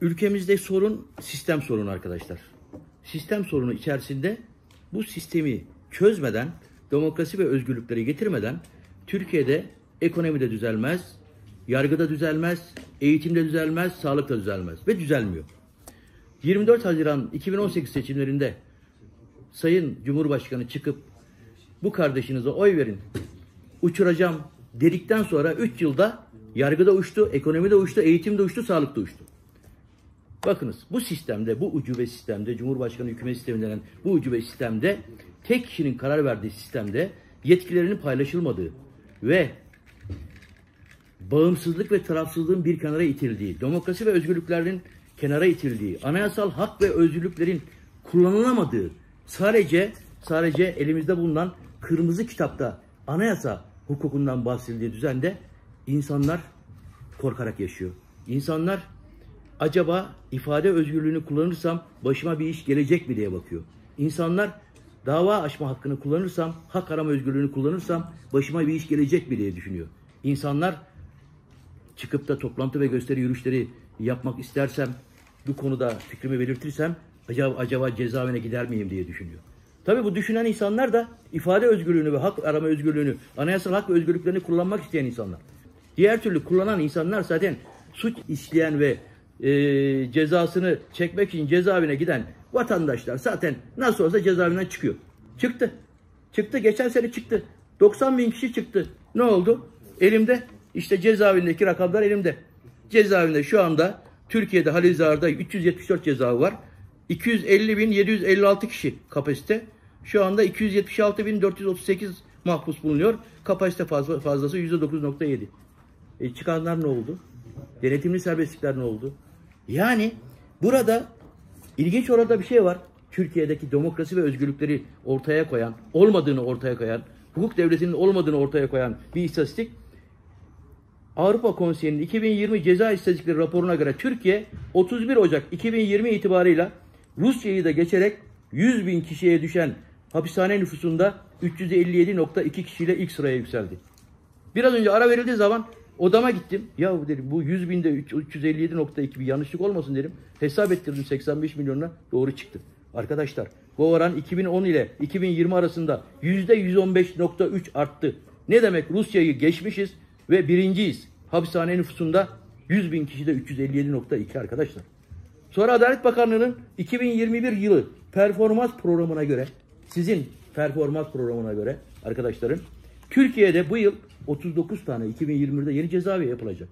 ülkemizde sorun sistem sorunu arkadaşlar. Sistem sorunu içerisinde bu sistemi çözmeden, demokrasi ve özgürlükleri getirmeden Türkiye'de ekonomi de düzelmez, yargıda düzelmez, eğitimde düzelmez, sağlıkta düzelmez ve düzelmiyor. 24 Haziran 2018 seçimlerinde Sayın Cumhurbaşkanı çıkıp bu kardeşinize oy verin, uçuracağım dedikten sonra 3 yılda yargıda uçtu, ekonomide uçtu, eğitimde uçtu, sağlıkta uçtu. Bakınız bu sistemde, bu ucube sistemde, Cumhurbaşkanı hükümet sistemi denen bu ucube sistemde tek kişinin karar verdiği sistemde yetkilerinin paylaşılmadığı ve bağımsızlık ve tarafsızlığın bir kenara itildiği, demokrasi ve özgürlüklerin kenara itildiği, anayasal hak ve özgürlüklerin kullanılamadığı, sadece sadece elimizde bulunan kırmızı kitapta anayasa hukukundan bahsedildiği düzende insanlar korkarak yaşıyor. İnsanlar acaba ifade özgürlüğünü kullanırsam başıma bir iş gelecek mi diye bakıyor. İnsanlar dava açma hakkını kullanırsam, hak arama özgürlüğünü kullanırsam başıma bir iş gelecek mi diye düşünüyor. İnsanlar çıkıp da toplantı ve gösteri yürüyüşleri yapmak istersem, bu konuda fikrimi belirtirsem acaba, acaba cezaevine gider miyim diye düşünüyor. Tabii bu düşünen insanlar da ifade özgürlüğünü ve hak arama özgürlüğünü, anayasal hak ve özgürlüklerini kullanmak isteyen insanlar. Diğer türlü kullanan insanlar zaten suç işleyen ve e, cezasını çekmek için cezaevine giden vatandaşlar zaten nasıl olsa cezaevinden çıkıyor. Çıktı. Çıktı. Geçen sene çıktı. 90 bin kişi çıktı. Ne oldu? Elimde işte cezaevindeki rakamlar elimde. Cezaevinde şu anda Türkiye'de Halil Zahır'da 374 cezaevi var. 250 bin 756 kişi kapasite. Şu anda 276 bin 438 mahpus bulunuyor. Kapasite fazla, fazlası %9.7. E çıkanlar ne oldu? Denetimli serbestlikler ne oldu? Yani burada ilginç orada bir şey var. Türkiye'deki demokrasi ve özgürlükleri ortaya koyan, olmadığını ortaya koyan, hukuk devletinin olmadığını ortaya koyan bir istatistik. Avrupa Konseyi'nin 2020 ceza istatistikleri raporuna göre Türkiye 31 Ocak 2020 itibarıyla Rusya'yı da geçerek 100 bin kişiye düşen hapishane nüfusunda 357.2 kişiyle ilk sıraya yükseldi. Biraz önce ara verildiği zaman odama gittim. Ya dedim bu 100 binde 357.2 bir yanlışlık olmasın dedim. Hesap ettirdim 85 milyonuna doğru çıktı. Arkadaşlar bu oran 2010 ile 2020 arasında %115.3 arttı. Ne demek Rusya'yı geçmişiz ve birinciyiz. Hapishane nüfusunda 100 bin kişide 357.2 arkadaşlar. Sonra Adalet Bakanlığı'nın 2021 yılı performans programına göre, sizin performans programına göre arkadaşlarım, Türkiye'de bu yıl 39 tane 2021'de yeni cezaevi yapılacak.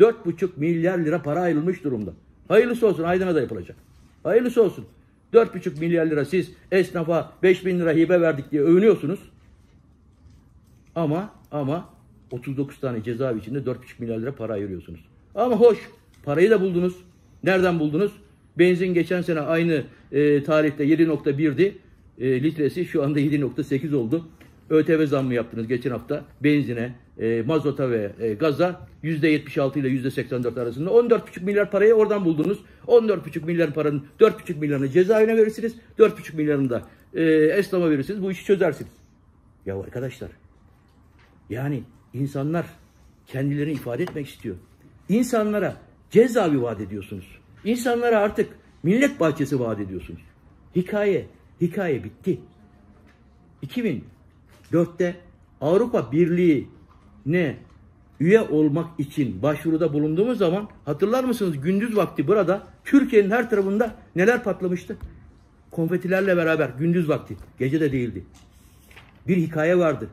4,5 milyar lira para ayrılmış durumda. Hayırlısı olsun Aydın'a da yapılacak. Hayırlısı olsun. 4,5 milyar lira siz esnafa 5 bin lira hibe verdik diye övünüyorsunuz. Ama ama 39 tane cezaevi içinde 4,5 milyar lira para ayırıyorsunuz. Ama hoş parayı da buldunuz. Nereden buldunuz? Benzin geçen sene aynı e, tarihte 7.1'di. E, litresi şu anda 7.8 oldu. ÖTV zammı yaptınız geçen hafta. Benzine, e, mazota ve e, gaza %76 ile %84 arasında 14,5 milyar parayı oradan buldunuz. 14,5 milyar paranın 4,5 milyarını cezaevine verirsiniz. 4,5 milyarını da e, esnama verirsiniz. Bu işi çözersiniz. Ya arkadaşlar yani insanlar kendilerini ifade etmek istiyor. İnsanlara cezaevi vaat ediyorsunuz. İnsanlara artık millet bahçesi vaat ediyorsunuz. Hikaye, hikaye bitti. 2004'te Avrupa Birliği'ne üye olmak için başvuruda bulunduğumuz zaman hatırlar mısınız gündüz vakti burada Türkiye'nin her tarafında neler patlamıştı? Konfetilerle beraber gündüz vakti, gece de değildi. Bir hikaye vardı.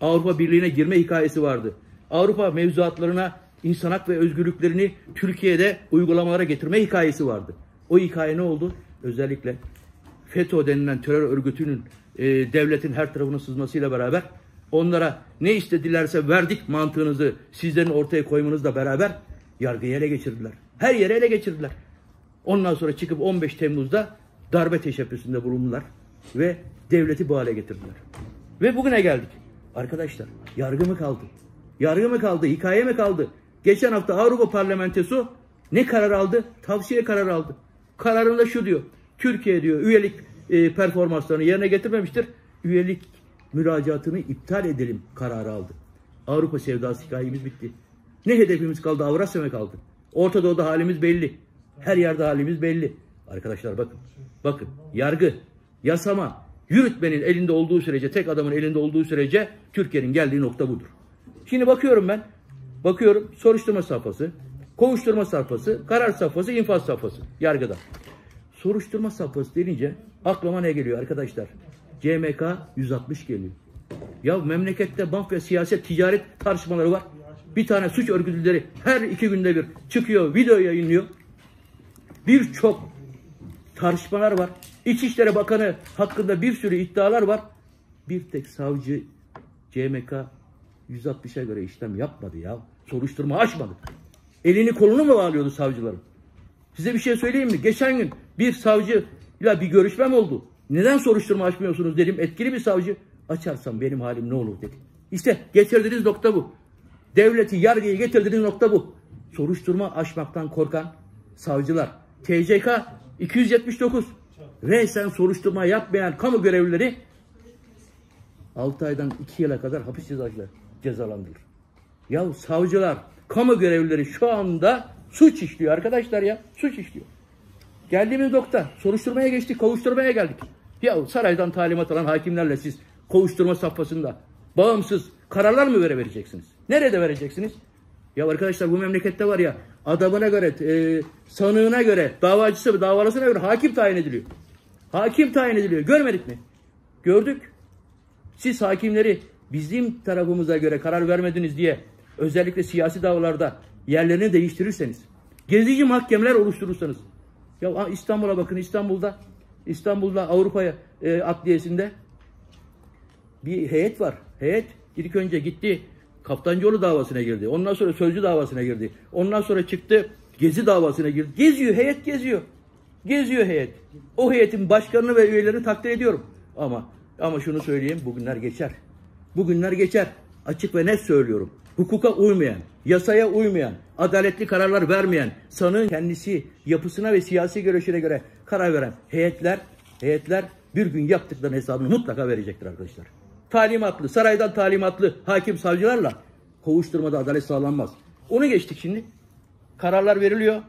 Avrupa Birliği'ne girme hikayesi vardı. Avrupa mevzuatlarına insan hak ve özgürlüklerini Türkiye'de uygulamalara getirme hikayesi vardı. O hikaye ne oldu? Özellikle FETÖ denilen terör örgütünün e, devletin her tarafına sızmasıyla beraber onlara ne istedilerse verdik mantığınızı sizlerin ortaya koymanızla beraber yargıyı ele geçirdiler. Her yere ele geçirdiler. Ondan sonra çıkıp 15 Temmuz'da darbe teşebbüsünde bulundular ve devleti bu hale getirdiler. Ve bugüne geldik. Arkadaşlar yargı mı kaldı? Yargı mı kaldı? Hikaye mi kaldı? Geçen hafta Avrupa Parlamentosu ne karar aldı? Tavsiye karar aldı. Kararında şu diyor. Türkiye diyor üyelik e, performanslarını yerine getirmemiştir. Üyelik müracaatını iptal edelim kararı aldı. Avrupa sevdası hikayemiz bitti. Ne hedefimiz kaldı? Avrasya mı kaldı? Orta Doğu'da halimiz belli. Her yerde halimiz belli. Arkadaşlar bakın. Bakın. Yargı, yasama, yürütmenin elinde olduğu sürece, tek adamın elinde olduğu sürece Türkiye'nin geldiği nokta budur. Şimdi bakıyorum ben. Bakıyorum soruşturma safhası, kovuşturma safhası, karar safhası, infaz safhası yargıda. Soruşturma safhası denince aklıma ne geliyor arkadaşlar? CMK 160 geliyor. Ya memlekette mafya, siyaset, ticaret tartışmaları var. Bir tane suç örgütleri her iki günde bir çıkıyor, video yayınlıyor. Birçok tartışmalar var. İçişleri Bakanı hakkında bir sürü iddialar var. Bir tek savcı CMK 160'a göre işlem yapmadı ya. Soruşturma açmadı. Elini kolunu mu bağlıyordu savcıların? Size bir şey söyleyeyim mi? Geçen gün bir savcıyla bir görüşmem oldu. Neden soruşturma açmıyorsunuz dedim. Etkili bir savcı. Açarsam benim halim ne olur dedi. İşte getirdiğiniz nokta bu. Devleti, yargıyı getirdiğiniz nokta bu. Soruşturma açmaktan korkan savcılar. TCK 279. Resen soruşturma yapmayan kamu görevlileri 6 aydan 2 yıla kadar hapis cezasıyla cezalandırılır. Ya savcılar, kamu görevlileri şu anda suç işliyor arkadaşlar ya. Suç işliyor. Geldiğimiz nokta soruşturmaya geçtik, kovuşturmaya geldik. Ya saraydan talimat alan hakimlerle siz kovuşturma safhasında bağımsız kararlar mı vere vereceksiniz? Nerede vereceksiniz? Ya arkadaşlar bu memlekette var ya adamına göre, e, sanığına göre, davacısı, davalısına göre hakim tayin ediliyor. Hakim tayin ediliyor. Görmedik mi? Gördük. Siz hakimleri bizim tarafımıza göre karar vermediniz diye özellikle siyasi davalarda yerlerini değiştirirseniz, gezici mahkemeler oluşturursanız, ya İstanbul'a bakın İstanbul'da, İstanbul'da Avrupa'ya e, adliyesinde bir heyet var. Heyet ilk önce gitti Kaftancıoğlu davasına girdi. Ondan sonra Sözcü davasına girdi. Ondan sonra çıktı Gezi davasına girdi. Geziyor, heyet geziyor. Geziyor heyet. O heyetin başkanını ve üyelerini takdir ediyorum. Ama ama şunu söyleyeyim, bugünler geçer. Bugünler geçer. Açık ve net söylüyorum. Hukuka uymayan, yasaya uymayan, adaletli kararlar vermeyen, sanığın kendisi yapısına ve siyasi görüşüne göre karar veren heyetler, heyetler bir gün yaptıklarının hesabını mutlaka verecektir arkadaşlar. Talimatlı, saraydan talimatlı hakim savcılarla kovuşturmada adalet sağlanmaz. Onu geçtik şimdi. Kararlar veriliyor.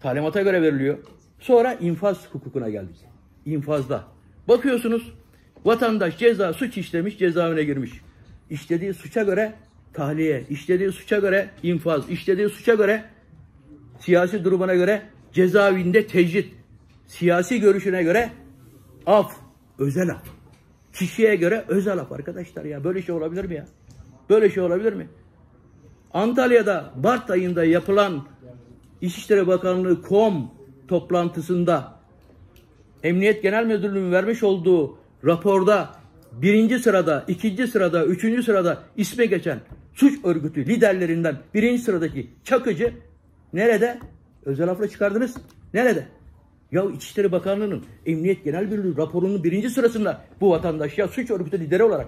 Talimata göre veriliyor. Sonra infaz hukukuna geldik. İnfazda. Bakıyorsunuz vatandaş ceza suç işlemiş cezaevine girmiş. İşlediği suça göre tahliye, işlediği suça göre infaz, işlediği suça göre siyasi durumuna göre cezaevinde tecrit, siyasi görüşüne göre af, özel af. Kişiye göre özel af arkadaşlar ya. Böyle şey olabilir mi ya? Böyle şey olabilir mi? Antalya'da Mart ayında yapılan İçişleri Bakanlığı KOM toplantısında Emniyet Genel Müdürlüğü'nün vermiş olduğu raporda birinci sırada, ikinci sırada, üçüncü sırada isme geçen suç örgütü liderlerinden birinci sıradaki Çakıcı nerede? Özel afla çıkardınız. Nerede? Ya İçişleri Bakanlığı'nın Emniyet Genel Müdürlüğü raporunun birinci sırasında bu vatandaş ya suç örgütü lideri olarak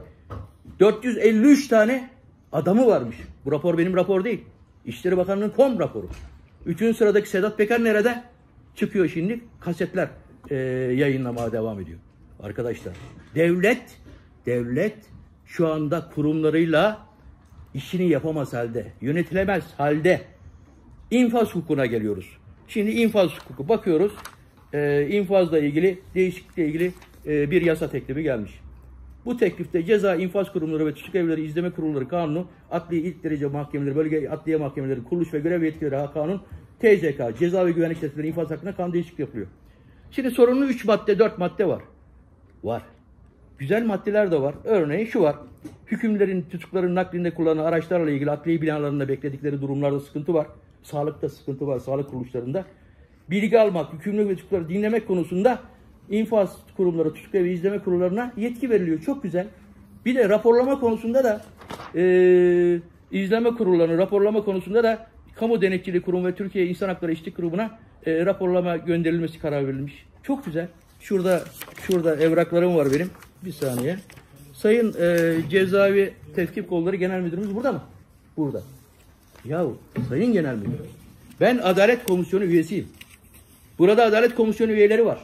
453 tane adamı varmış. Bu rapor benim rapor değil. İçişleri Bakanlığı'nın kom raporu. Üçüncü sıradaki Sedat Peker nerede? Çıkıyor şimdi kasetler e, yayınlamaya devam ediyor. Arkadaşlar devlet devlet şu anda kurumlarıyla işini yapamaz halde, yönetilemez halde infaz hukukuna geliyoruz. Şimdi infaz hukuku bakıyoruz. E, infazla ilgili, değişiklikle ilgili e, bir yasa teklifi gelmiş. Bu teklifte ceza infaz kurumları ve tutuk evleri izleme kurulları kanunu, adli ilk derece mahkemeleri, bölge adliye mahkemeleri, kuruluş ve görev yetkileri kanun, TCK, ceza ve güvenlik tedbirleri infaz hakkında kanun değişiklik yapılıyor. Şimdi sorunlu 3 madde, 4 madde var. Var. Güzel maddeler de var. Örneğin şu var. Hükümlerin, tutukların naklinde kullanılan araçlarla ilgili adliye binalarında bekledikleri durumlarda sıkıntı var. Sağlıkta sıkıntı var, sağlık kuruluşlarında. Bilgi almak, hükümlü ve tutukları dinlemek konusunda infaz kurumları, tutuk ve izleme kurullarına yetki veriliyor. Çok güzel. Bir de raporlama konusunda da e, izleme kurullarının raporlama konusunda da Kamu Denetçiliği Kurumu ve Türkiye İnsan Hakları İşçi Kurumu'na e, raporlama gönderilmesi karar verilmiş. Çok güzel. Şurada şurada evraklarım var benim. Bir saniye. Sayın e, Cezaevi Tevkif Kolları Genel Müdürümüz burada mı? Burada. Yahu Sayın Genel Müdür. Ben Adalet Komisyonu üyesiyim. Burada Adalet Komisyonu üyeleri var.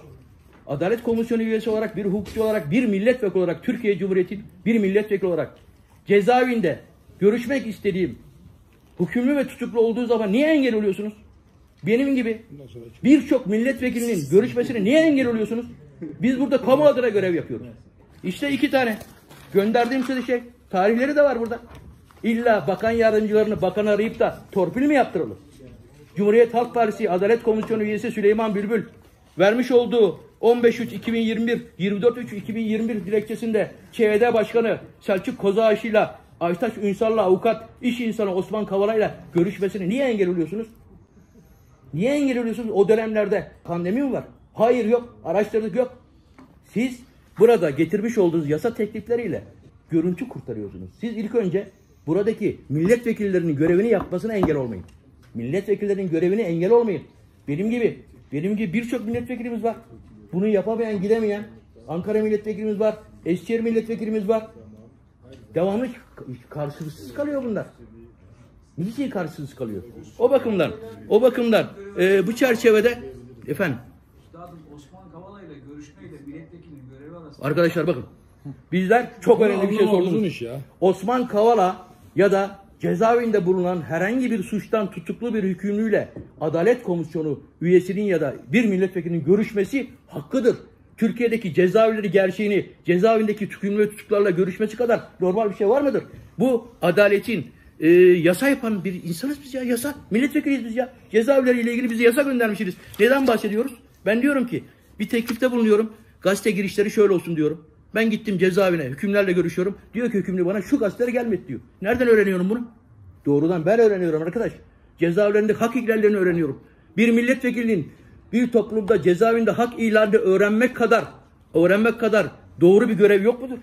Adalet Komisyonu üyesi olarak, bir hukukçu olarak, bir milletvekili olarak, Türkiye Cumhuriyeti bir milletvekili olarak cezaevinde görüşmek istediğim hükümlü ve tutuklu olduğu zaman niye engel oluyorsunuz? Benim gibi birçok milletvekilinin görüşmesine niye engel oluyorsunuz? Biz burada kamu adına görev yapıyoruz. İşte iki tane. Gönderdiğim size şey. Tarihleri de var burada. İlla bakan yardımcılarını bakan arayıp da torpil mi yaptıralım? Cumhuriyet Halk Partisi Adalet Komisyonu üyesi Süleyman Bülbül vermiş olduğu 15-3-2021, 24-3-2021 dilekçesinde ÇED Başkanı Selçuk Kozağaşı ile Aytaç Ünsal'la avukat iş insanı Osman Kavala'yla görüşmesini niye engel oluyorsunuz? Niye engel oluyorsunuz? O dönemlerde pandemi mi var? Hayır yok. Araştırdık yok. Siz burada getirmiş olduğunuz yasa teklifleriyle görüntü kurtarıyorsunuz. Siz ilk önce buradaki milletvekillerinin görevini yapmasına engel olmayın. Milletvekillerinin görevini engel olmayın. Benim gibi, benim gibi birçok milletvekilimiz var. Bunu yapamayan, gidemeyen Ankara milletvekilimiz var. Eskişehir milletvekilimiz var. Devamlı karşılıksız kalıyor bunlar. Niçin karşısız kalıyor? O bakımdan, o bakımdan e, bu çerçevede efendim Üstadım Osman Kavala ile görüşmeyle milletvekilinin görevi arasında arkadaşlar bakın bizler çok önemli bir şey sordunuz. ya. Osman Kavala ya da cezaevinde bulunan herhangi bir suçtan tutuklu bir hükümlüyle Adalet Komisyonu üyesinin ya da bir milletvekilinin görüşmesi hakkıdır. Türkiye'deki cezaevleri gerçeğini cezaevindeki hükümlü tutuklarla görüşmesi kadar normal bir şey var mıdır? Bu adaletin e, yasa yapan bir insanız biz ya yasa. Milletvekiliyiz biz ya. Cezaevleriyle ilgili bize yasa göndermişsiniz. Neden bahsediyoruz? Ben diyorum ki bir teklifte bulunuyorum. Gazete girişleri şöyle olsun diyorum. Ben gittim cezaevine hükümlerle görüşüyorum. Diyor ki hükümlü bana şu gazetelere gelmedi diyor. Nereden öğreniyorum bunu? Doğrudan ben öğreniyorum arkadaş. Cezaevlerinde hak ihlallerini öğreniyorum. Bir milletvekilinin bir toplumda cezaevinde hak ihlalini öğrenmek kadar öğrenmek kadar doğru bir görev yok mudur?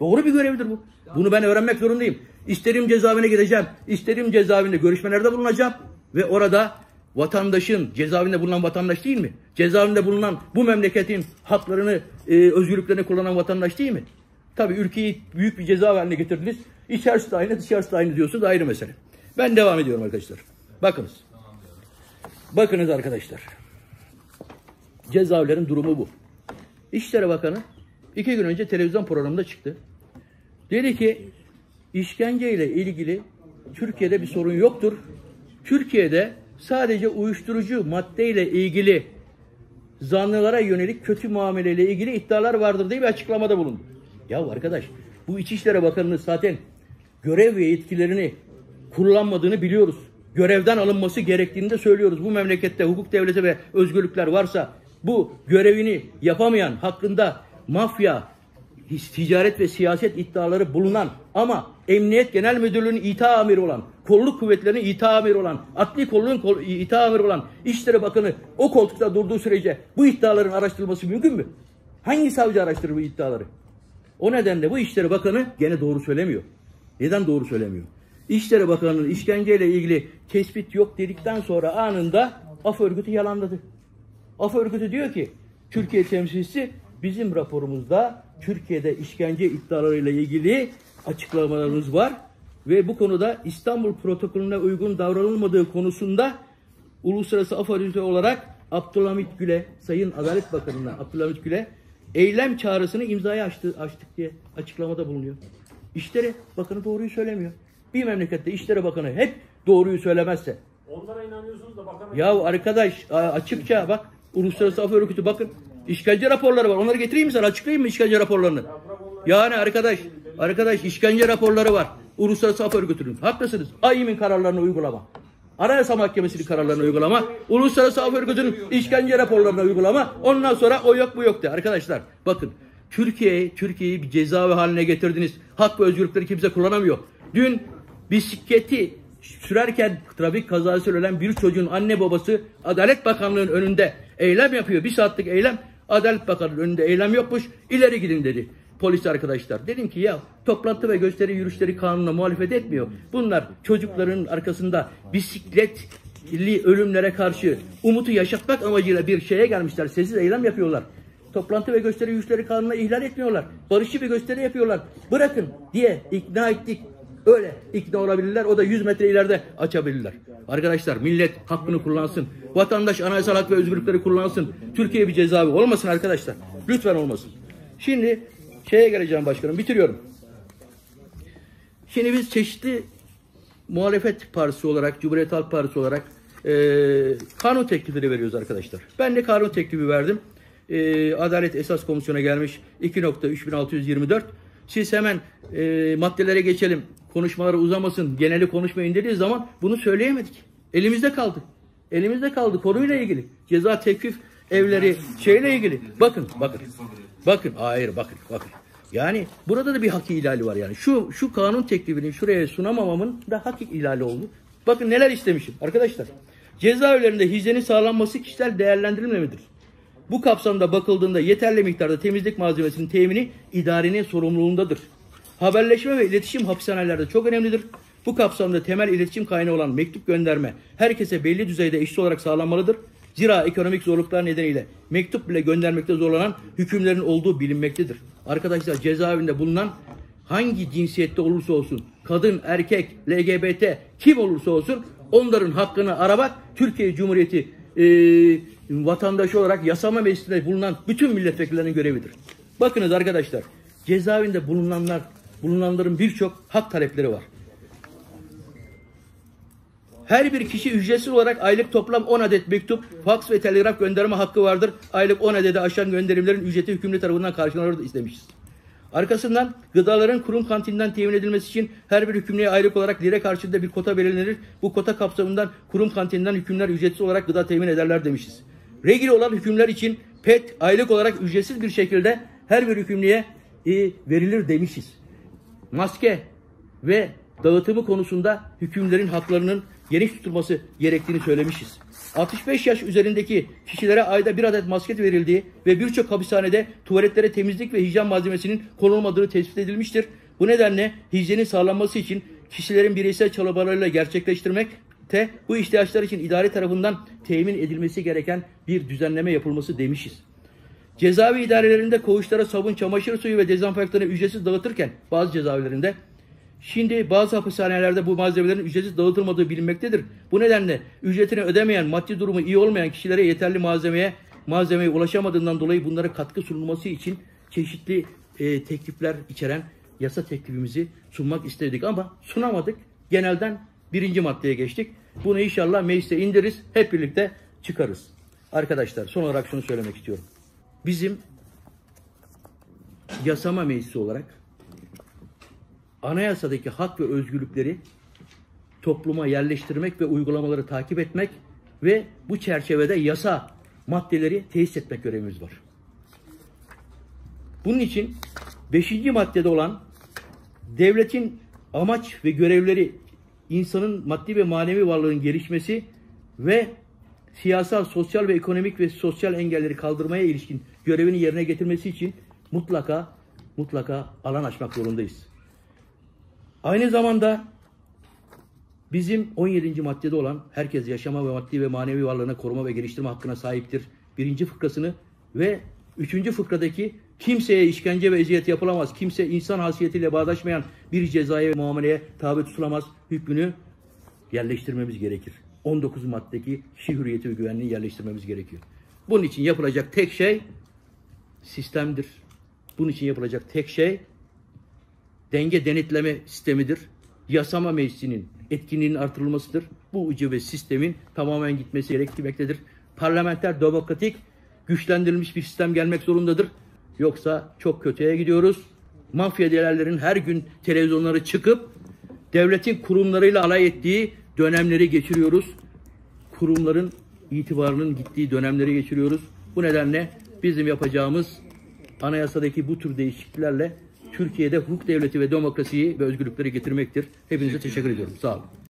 Doğru bir görevdir bu. Bunu ben öğrenmek zorundayım. İsterim cezaevine gideceğim. İsterim cezaevinde görüşmelerde bulunacağım. Ve orada vatandaşın, cezaevinde bulunan vatandaş değil mi? Cezaevinde bulunan bu memleketin haklarını, e, özgürlüklerini kullanan vatandaş değil mi? Tabii ülkeyi büyük bir ceza haline getirdiniz. İçerisi de aynı, dışarısı da aynı diyorsunuz ayrı mesele. Ben devam ediyorum arkadaşlar. Bakınız. Bakınız arkadaşlar. Cezaevlerin durumu bu. İçişleri Bakanı iki gün önce televizyon programında çıktı. Dedi ki işkenceyle ilgili Türkiye'de bir sorun yoktur. Türkiye'de sadece uyuşturucu maddeyle ilgili zanlılara yönelik kötü muameleyle ilgili iddialar vardır diye bir açıklamada bulundu. Ya arkadaş bu İçişleri Bakanı'nın zaten görev ve yetkilerini kullanmadığını biliyoruz. Görevden alınması gerektiğini de söylüyoruz. Bu memlekette hukuk devleti ve özgürlükler varsa bu görevini yapamayan hakkında mafya, ticaret ve siyaset iddiaları bulunan ama Emniyet Genel Müdürlüğü'nün ita amiri olan, kolluk kuvvetlerinin ita amiri olan, adli kolluğun kol, ita amiri olan İçişleri Bakanı o koltukta durduğu sürece bu iddiaların araştırılması mümkün mü? Hangi savcı araştırır bu iddiaları? O nedenle bu İçişleri Bakanı gene doğru söylemiyor. Neden doğru söylemiyor? İçişleri Bakanı'nın işkenceyle ilgili tespit yok dedikten sonra anında af örgütü yalanladı. Af örgütü diyor ki Türkiye temsilcisi bizim raporumuzda Türkiye'de işkence iddialarıyla ilgili açıklamalarımız var ve bu konuda İstanbul protokolüne uygun davranılmadığı konusunda uluslararası af örgütü olarak Abdülhamit Gül'e, Sayın Adalet Bakanı'na Abdülhamit Gül'e eylem çağrısını imzaya açtı, açtık diye açıklamada bulunuyor. İşleri Bakanı doğruyu söylemiyor. Bir memlekette İşleri Bakanı hep doğruyu söylemezse Onlara inanıyorsunuz da bakalım. ya arkadaş açıkça bak Uluslararası Af Örgütü bakın işkence raporları var. Onları getireyim mi sana açıklayayım mı işkence raporlarını? Yani arkadaş arkadaş işkence raporları var. Uluslararası Af Örgütü'nün. Haklısınız. AİM'in kararlarını uygulama. Anayasa Mahkemesi'nin kararlarını uygulama. Uluslararası Af Örgütü'nün işkence raporlarını uygulama. Ondan sonra o yok bu yok de. Arkadaşlar bakın Türkiye'yi Türkiye'yi bir cezaevi haline getirdiniz. Hak ve özgürlükleri kimse kullanamıyor. Dün bisikleti sürerken trafik kazası ölen bir çocuğun anne babası Adalet Bakanlığı'nın önünde eylem yapıyor. Bir saatlik eylem Adalet Bakanlığı'nın önünde eylem yokmuş. İleri gidin dedi polis arkadaşlar. Dedim ki ya toplantı ve gösteri yürüyüşleri kanununa muhalefet etmiyor. Bunlar çocukların arkasında bisikletli ölümlere karşı umutu yaşatmak amacıyla bir şeye gelmişler. Sessiz eylem yapıyorlar. Toplantı ve gösteri yürüyüşleri kanununa ihlal etmiyorlar. Barışçı bir gösteri yapıyorlar. Bırakın diye ikna ettik. Öyle ikna olabilirler. O da 100 metre ileride açabilirler. Arkadaşlar millet hakkını kullansın. Vatandaş anayasal hak ve özgürlükleri kullansın. Türkiye bir cezaevi olmasın arkadaşlar. Lütfen olmasın. Şimdi şeye geleceğim başkanım. Bitiriyorum. Şimdi biz çeşitli muhalefet partisi olarak, Cumhuriyet Halk Partisi olarak e, kanun teklifleri veriyoruz arkadaşlar. Ben de kanun teklifi verdim. E, Adalet Esas Komisyonu'na gelmiş 2.3624. Siz hemen e, maddelere geçelim. Konuşmaları uzamasın, geneli konuşmayın dediği zaman bunu söyleyemedik. Elimizde kaldı. Elimizde kaldı konuyla ilgili. Ceza tekfif evleri şeyle ilgili. Bakın, bakın. Bakın, hayır bakın, bakın. Yani burada da bir hak ihlali var yani. Şu şu kanun teklifini şuraya sunamamamın da hak ihlali oldu. Bakın neler istemişim arkadaşlar. Cezaevlerinde hijyenin sağlanması kişisel değerlendirilmemelidir. Bu kapsamda bakıldığında yeterli miktarda temizlik malzemesinin temini idarenin sorumluluğundadır. Haberleşme ve iletişim hapishanelerde çok önemlidir. Bu kapsamda temel iletişim kaynağı olan mektup gönderme herkese belli düzeyde eşit olarak sağlanmalıdır. Zira ekonomik zorluklar nedeniyle mektup bile göndermekte zorlanan hükümlerin olduğu bilinmektedir. Arkadaşlar cezaevinde bulunan hangi cinsiyette olursa olsun, kadın, erkek, LGBT kim olursa olsun onların hakkını aramak Türkiye Cumhuriyeti e, vatandaşı olarak yasama meclisinde bulunan bütün milletvekillerinin görevidir. Bakınız arkadaşlar cezaevinde bulunanlar bulunanların birçok hak talepleri var. Her bir kişi ücretsiz olarak aylık toplam 10 adet mektup, faks ve telgraf gönderme hakkı vardır. Aylık 10 adede aşan gönderimlerin ücreti hükümlü tarafından karşılanır istemişiz. Arkasından gıdaların kurum kantinden temin edilmesi için her bir hükümlüye aylık olarak lira karşılığında bir kota belirlenir. Bu kota kapsamından kurum kantinden hükümler ücretsiz olarak gıda temin ederler demişiz. Regil olan hükümler için PET aylık olarak ücretsiz bir şekilde her bir hükümlüye e, verilir demişiz. Maske ve dağıtımı konusunda hükümlerin haklarının geniş tutulması gerektiğini söylemişiz. 65 yaş üzerindeki kişilere ayda bir adet maske verildiği ve birçok hapishanede tuvaletlere temizlik ve hijyen malzemesinin konulmadığı tespit edilmiştir. Bu nedenle hijyenin sağlanması için kişilerin bireysel çabalarıyla gerçekleştirmekte bu ihtiyaçlar için idare tarafından temin edilmesi gereken bir düzenleme yapılması demişiz. Cezaevi idarelerinde koğuşlara sabun, çamaşır suyu ve dezenfektanı ücretsiz dağıtırken bazı cezaevlerinde Şimdi bazı hapishanelerde bu malzemelerin ücretsiz dağıtılmadığı bilinmektedir. Bu nedenle ücretini ödemeyen, maddi durumu iyi olmayan kişilere yeterli malzemeye malzemeye ulaşamadığından dolayı bunlara katkı sunulması için çeşitli e, teklifler içeren yasa teklifimizi sunmak istedik ama sunamadık. Genelden birinci maddeye geçtik. Bunu inşallah mecliste indiririz. Hep birlikte çıkarız. Arkadaşlar son olarak şunu söylemek istiyorum. Bizim yasama meclisi olarak anayasadaki hak ve özgürlükleri topluma yerleştirmek ve uygulamaları takip etmek ve bu çerçevede yasa maddeleri tesis etmek görevimiz var. Bunun için beşinci maddede olan devletin amaç ve görevleri insanın maddi ve manevi varlığının gelişmesi ve siyasal, sosyal ve ekonomik ve sosyal engelleri kaldırmaya ilişkin görevini yerine getirmesi için mutlaka mutlaka alan açmak zorundayız. Aynı zamanda bizim 17. maddede olan herkes yaşama ve maddi ve manevi varlığına koruma ve geliştirme hakkına sahiptir. Birinci fıkrasını ve üçüncü fıkradaki kimseye işkence ve eziyet yapılamaz, kimse insan hasiyetiyle bağdaşmayan bir cezaya ve muameleye tabi tutulamaz hükmünü yerleştirmemiz gerekir. 19 maddedeki kişi hürriyeti ve güvenliği yerleştirmemiz gerekiyor. Bunun için yapılacak tek şey sistemdir. Bunun için yapılacak tek şey denge denetleme sistemidir. Yasama meclisinin etkinliğinin artırılmasıdır. Bu ucu ve sistemin tamamen gitmesi gerekmektedir. Parlamenter demokratik güçlendirilmiş bir sistem gelmek zorundadır. Yoksa çok kötüye gidiyoruz. Mafya değerlerin her gün televizyonları çıkıp devletin kurumlarıyla alay ettiği dönemleri geçiriyoruz. Kurumların itibarının gittiği dönemleri geçiriyoruz. Bu nedenle bizim yapacağımız anayasadaki bu tür değişikliklerle Türkiye'de hukuk devleti ve demokrasiyi ve özgürlükleri getirmektir. Hepinize teşekkür ediyorum. Sağ olun.